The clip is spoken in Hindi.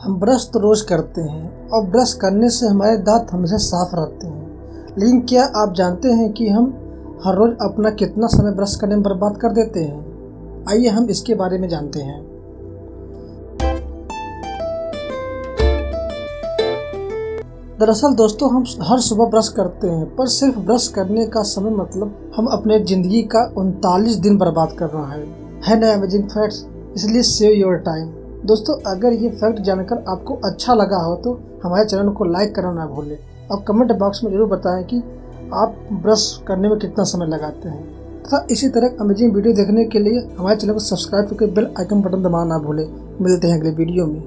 हम ब्रश तो रोज करते हैं और ब्रश करने से हमारे दांत हमेशा साफ़ रहते हैं। लेकिन क्या आप जानते हैं कि हम हर रोज अपना कितना समय ब्रश करने में बर्बाद कर देते हैं? आइए हम इसके बारे में जानते हैं। दरअसल दोस्तों, हम हर सुबह ब्रश करते हैं, पर सिर्फ़ ब्रश करने का समय मतलब हम अपने ज़िंदगी का उनतालीस दिन बर्बाद कर रहा है। है ना अमेजिंग फैक्ट्स इसलिए सेव योर टाइम दोस्तों, अगर ये फैक्ट जानकर आपको अच्छा लगा हो तो हमारे चैनल को लाइक करना ना भूलें और कमेंट बॉक्स में ज़रूर बताएँ कि आप ब्रश करने में कितना समय लगाते हैं। तथा इसी तरह अमेजिंग वीडियो देखने के लिए हमारे चैनल को सब्सक्राइब करके बेल आइकन बटन दबाना ना भूलें। मिलते हैं अगले वीडियो में।